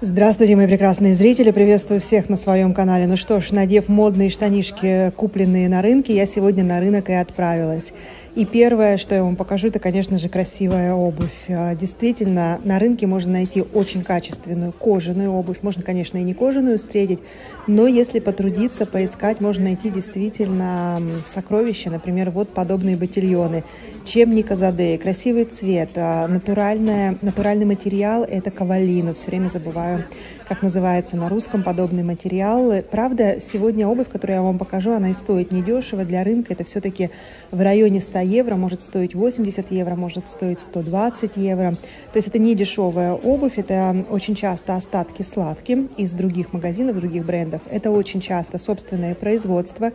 Здравствуйте, мои прекрасные зрители! Приветствую всех на своем канале. Ну что ж, надев модные штанишки, купленные на рынке, я сегодня на рынок и отправилась. И первое, что я вам покажу, это, конечно же, красивая обувь. А, действительно, на рынке можно найти очень качественную кожаную обувь. Можно, конечно, и не кожаную встретить, но если потрудиться, поискать, можно найти действительно сокровища. Например, вот подобные ботильоны. Чем не Казаде, красивый цвет, а, натуральная, натуральный материал – это кавалину. Все время забываю как называется на русском подобный материал. Правда, сегодня обувь, которую я вам покажу, она и стоит недешево. Для рынка это все-таки в районе 100 евро, может стоить 80 евро, может стоить 120 евро. То есть это не дешевая обувь, это очень часто остатки сладки из других магазинов, других брендов. Это очень часто собственное производство.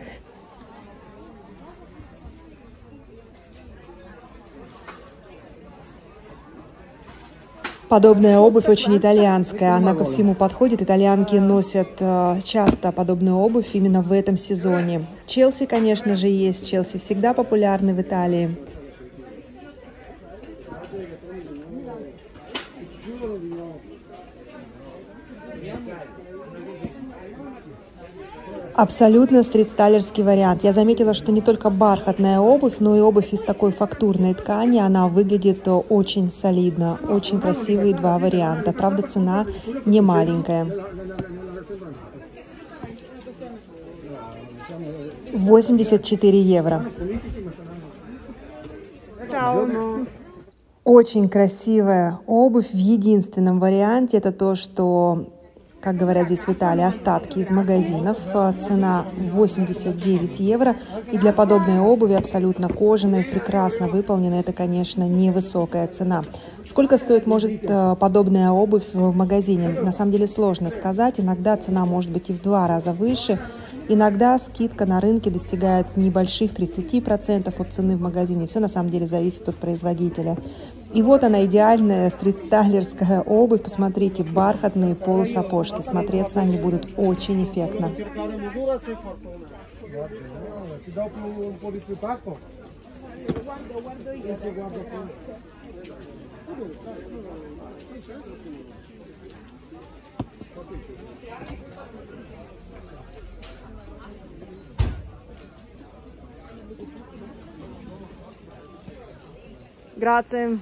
Подобная обувь очень итальянская, она ко всему подходит. Итальянки носят э, часто подобную обувь именно в этом сезоне. Челси, конечно же, есть. Челси всегда популярны в Италии. Абсолютно стритстайлерский вариант. Я заметила, что не только бархатная обувь, но и обувь из такой фактурной ткани, она выглядит очень солидно. Очень красивые два варианта. Правда, цена не маленькая. 84 евро. Очень красивая обувь в единственном варианте. Это то, что как говорят здесь в Италии, остатки из магазинов. Цена 89 евро. И для подобной обуви абсолютно кожаной, прекрасно выполненной, это, конечно, невысокая цена. Сколько стоит может э, подобная обувь в магазине? На самом деле сложно сказать. Иногда цена может быть и в два раза выше. Иногда скидка на рынке достигает небольших 30% от цены в магазине. Все на самом деле зависит от производителя. И вот она идеальная стритстайлерская обувь. Посмотрите, бархатные полусапожки. Смотреться они будут очень эффектно. Grazie.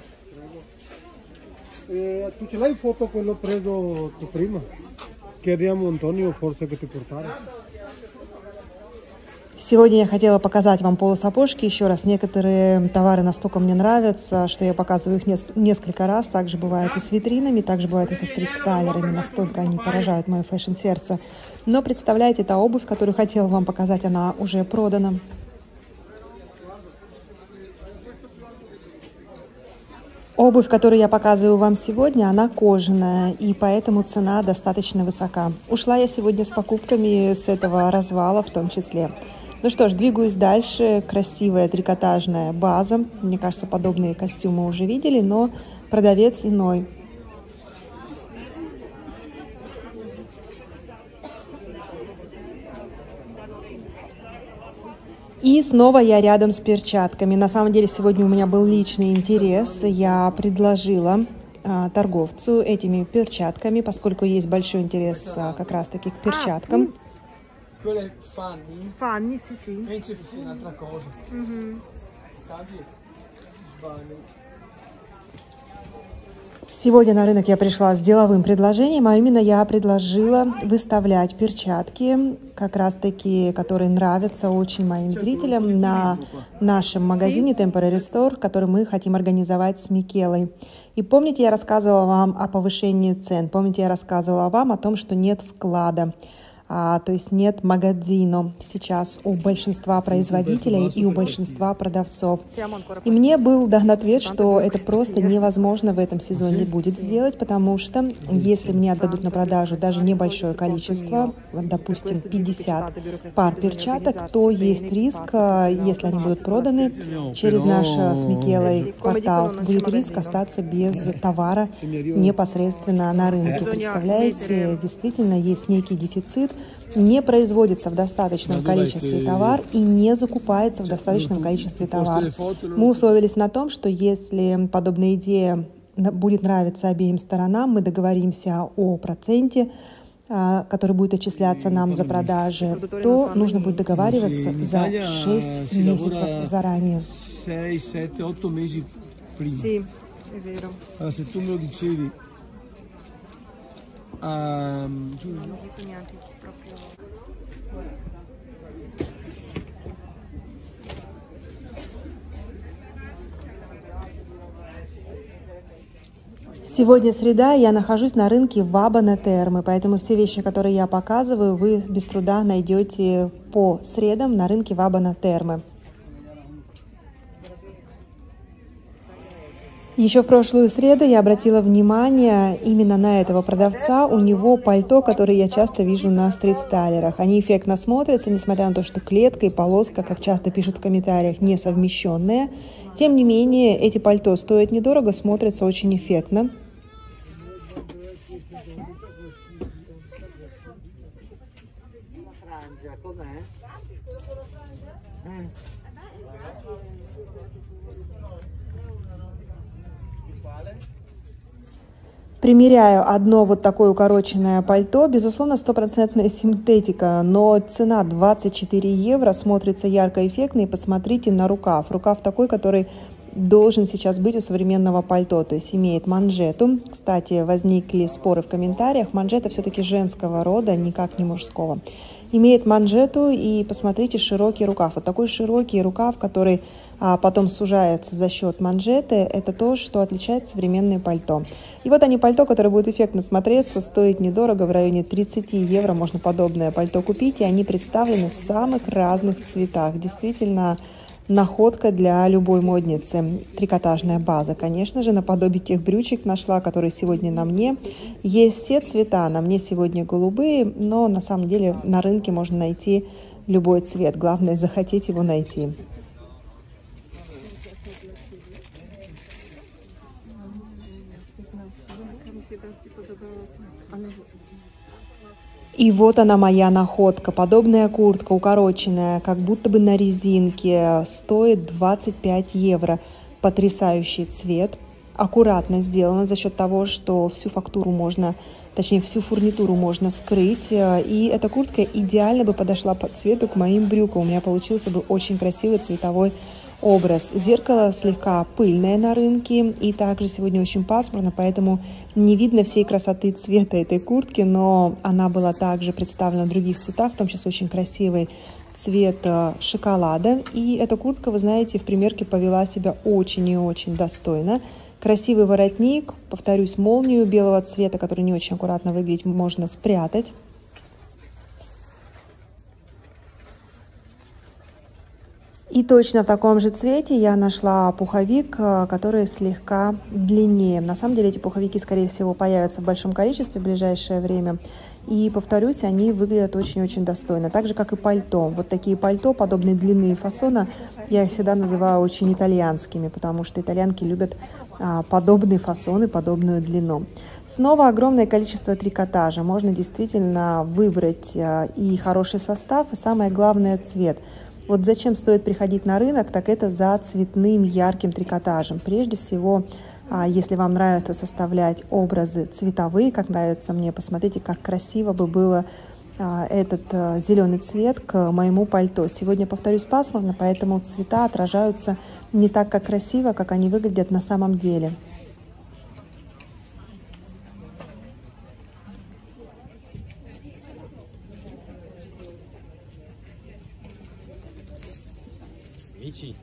Eh, tu ce l'hai foto quello preso tu prima? Chiediamo Antonio forse che ti portare. Сегодня я хотела показать вам полусапожки. Еще раз, некоторые товары настолько мне нравятся, что я показываю их несколько раз. Также бывает и с витринами, также бывает и со стритстайлерами. Настолько они поражают мое фэшн-сердце. Но представляете, та обувь, которую хотела вам показать, она уже продана. Обувь, которую я показываю вам сегодня, она кожаная, и поэтому цена достаточно высока. Ушла я сегодня с покупками с этого развала в том числе. Ну что ж, двигаюсь дальше. Красивая трикотажная база. Мне кажется, подобные костюмы уже видели, но продавец иной. И снова я рядом с перчатками. На самом деле сегодня у меня был личный интерес. Я предложила а, торговцу этими перчатками, поскольку есть большой интерес а, как раз-таки к перчаткам. Fanny, sì, sì. E c'è un'altra cosa. Mm-hmm. Сегодня на рынок я пришла с деловым предложением, а именно я предложила выставлять перчатки, как раз таки, которые нравятся очень моим зрителям, на нашем магазине Temporary Store, который мы хотим организовать с Микелой. И помните, я рассказывала вам о повышении цен, помните, я рассказывала вам о том, что нет склада а, то есть нет магазино сейчас у большинства производителей и у большинства продавцов. И мне был дан ответ, что это просто невозможно в этом сезоне будет сделать, потому что если мне отдадут на продажу даже небольшое количество, допустим, 50 пар перчаток, то есть риск, а, если они будут проданы через наш а, с Микелой портал, будет риск остаться без товара непосредственно на рынке. Представляете, действительно есть некий дефицит, не производится в достаточном количестве товар и не закупается в достаточном количестве товар. Мы условились на том, что если подобная идея будет нравиться обеим сторонам, мы договоримся о проценте, а, который будет отчисляться нам за продажи, то нужно будет договариваться за 6 месяцев заранее. Sì, è vero. Allora, se tu me lo dicevi Сегодня среда, и я нахожусь на рынке Вабана Термы, поэтому все вещи, которые я показываю, вы без труда найдете по средам на рынке Вабана Термы. Еще в прошлую среду я обратила внимание именно на этого продавца. У него пальто, которое я часто вижу на стрит-стайлерах. Они эффектно смотрятся, несмотря на то, что клетка и полоска, как часто пишут в комментариях, не совмещенные. Тем не менее, эти пальто стоят недорого, смотрятся очень эффектно. Примеряю одно вот такое укороченное пальто. Безусловно, стопроцентная синтетика, но цена 24 евро, смотрится ярко эффектно. И посмотрите на рукав. Рукав такой, который должен сейчас быть у современного пальто, то есть имеет манжету. Кстати, возникли споры в комментариях. Манжета все-таки женского рода, никак не мужского. Имеет манжету и посмотрите широкий рукав. Вот такой широкий рукав, который а потом сужается за счет манжеты, это то, что отличает современное пальто. И вот они пальто, которое будет эффектно смотреться, стоит недорого, в районе 30 евро можно подобное пальто купить, и они представлены в самых разных цветах. Действительно, находка для любой модницы. Трикотажная база, конечно же, наподобие тех брючек нашла, которые сегодня на мне. Есть все цвета, на мне сегодня голубые, но на самом деле на рынке можно найти любой цвет. Главное захотеть его найти. И вот она моя находка. Подобная куртка, укороченная, как будто бы на резинке, стоит 25 евро. Потрясающий цвет, аккуратно сделано за счет того, что всю фактуру можно, точнее всю фурнитуру можно скрыть. И эта куртка идеально бы подошла по цвету к моим брюкам. У меня получился бы очень красивый цветовой образ. Зеркало слегка пыльное на рынке и также сегодня очень пасмурно, поэтому не видно всей красоты цвета этой куртки, но она была также представлена в других цветах, в том числе очень красивый цвет э, шоколада. И эта куртка, вы знаете, в примерке повела себя очень и очень достойно. Красивый воротник, повторюсь, молнию белого цвета, который не очень аккуратно выглядит, можно спрятать. И точно в таком же цвете я нашла пуховик, э, который слегка длиннее. На самом деле эти пуховики, скорее всего, появятся в большом количестве в ближайшее время. И, повторюсь, они выглядят очень-очень достойно. Так же, как и пальто. Вот такие пальто подобной длины и фасона я их всегда называю очень итальянскими, потому что итальянки любят а, подобные фасоны, подобную длину. Снова огромное количество трикотажа. Можно действительно выбрать а, и хороший состав, и самое главное цвет – вот зачем стоит приходить на рынок, так это за цветным ярким трикотажем. Прежде всего, а, если вам нравится составлять образы цветовые, как нравится мне, посмотрите, как красиво бы было а, этот а, зеленый цвет к моему пальто. Сегодня, повторюсь, пасмурно, поэтому цвета отражаются не так, как красиво, как они выглядят на самом деле. 一起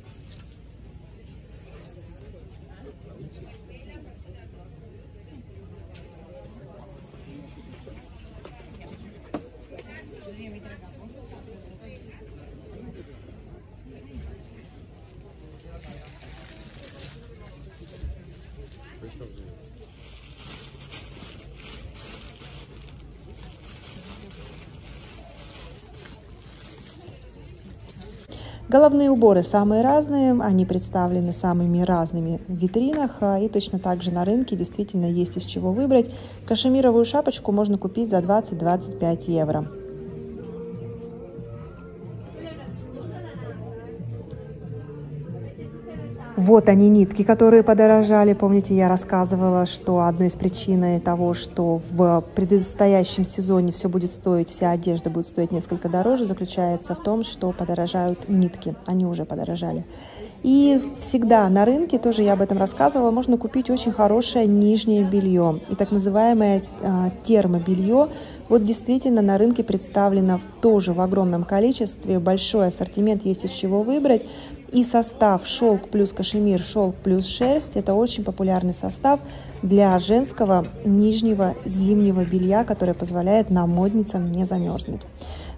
Головные уборы самые разные, они представлены самыми разными в витринах, а, и точно так же на рынке действительно есть из чего выбрать. Кашемировую шапочку можно купить за 20-25 евро. Вот они нитки, которые подорожали. Помните, я рассказывала, что одной из причин того, что в предстоящем сезоне все будет стоить, вся одежда будет стоить несколько дороже, заключается в том, что подорожают нитки. Они уже подорожали. И всегда на рынке, тоже я об этом рассказывала, можно купить очень хорошее нижнее белье. И так называемое э, термобелье. Вот действительно на рынке представлено тоже в огромном количестве. Большой ассортимент есть из чего выбрать. И состав шелк плюс кашемир, шелк плюс шерсть – это очень популярный состав для женского нижнего зимнего белья, который позволяет нам, модницам, не замерзнуть.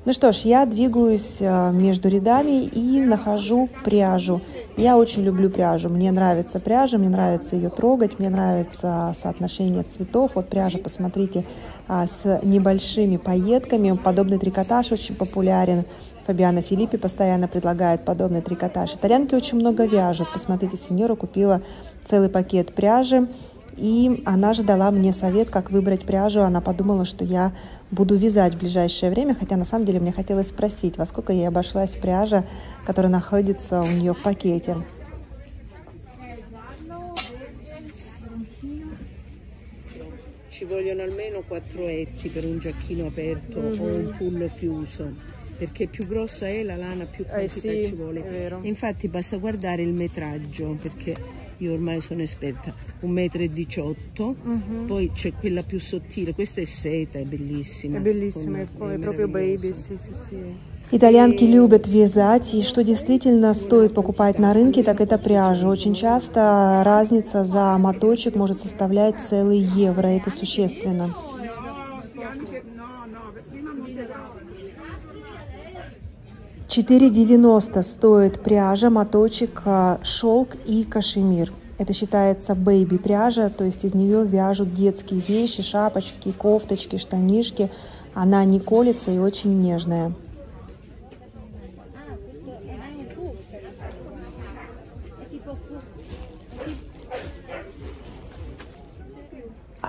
Ну что ж, я двигаюсь э, между рядами и нахожу пряжу. Я очень люблю пряжу. Мне нравится пряжа, мне нравится ее трогать, мне нравится соотношение цветов. Вот пряжа, посмотрите, а, с небольшими пайетками. Подобный трикотаж очень популярен. Фабиана Филиппи постоянно предлагает подобный трикотаж. Итальянки очень много вяжут. Посмотрите, сеньора купила целый пакет пряжи. И она же дала мне совет, как выбрать пряжу. Она подумала, что я буду вязать в ближайшее время, хотя на самом деле мне хотелось спросить, во сколько ей обошлась пряжа, которая находится у нее в пакете. Ci vogliono almeno quattro etti per un giacchino aperto mm -hmm. o un pull chiuso perché più grossa è la lana più quantità eh sì, ci vuole. Infatti basta guardare il metraggio perché io ormai sono esperta, 1,18 m, uh -huh. poi c'è quella più sottile, questa è seta, è bellissima. È bellissima, è, è proprio baby, sì, sì, sì. Итальянки любят вязать, и что действительно стоит покупать на рынке, так это пряжа. Очень часто разница за моточек может составлять целый евро, это существенно. Четыре девяносто стоит пряжа, моточек, а, шелк и кашемир. Это считается бэйби пряжа, то есть из нее вяжут детские вещи, шапочки, кофточки, штанишки. Она не колется и очень нежная.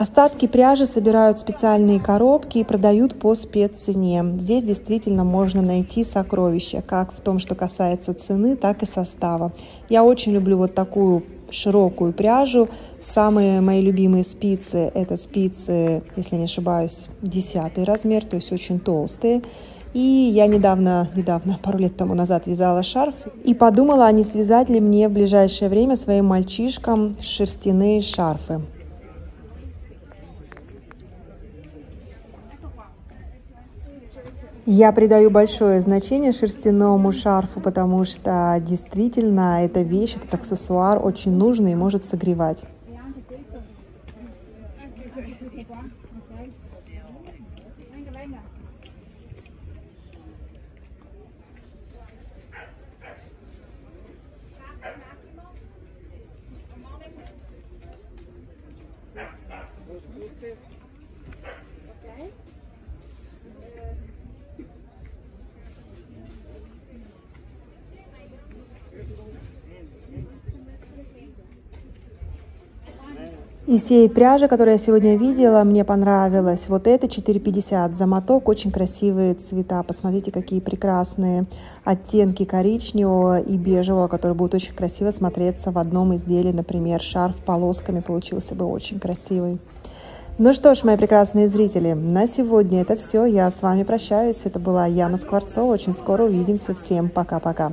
Остатки пряжи собирают в специальные коробки и продают по спеццене. Здесь действительно можно найти сокровища, как в том, что касается цены, так и состава. Я очень люблю вот такую широкую пряжу. Самые мои любимые спицы – это спицы, если не ошибаюсь, 10 размер, то есть очень толстые. И я недавно, недавно, пару лет тому назад вязала шарф и подумала, а не связать ли мне в ближайшее время своим мальчишкам шерстяные шарфы. Я придаю большое значение шерстяному шарфу, потому что действительно эта вещь, этот аксессуар очень нужный и может согревать. Из всей пряжи, которую я сегодня видела, мне понравилось вот это 4,50 за моток. Очень красивые цвета. Посмотрите, какие прекрасные оттенки коричневого и бежевого, которые будут очень красиво смотреться в одном изделии. Например, шарф полосками получился бы очень красивый. Ну что ж, мои прекрасные зрители, на сегодня это все. Я с вами прощаюсь. Это была Яна Скворцова. Очень скоро увидимся. Всем пока-пока.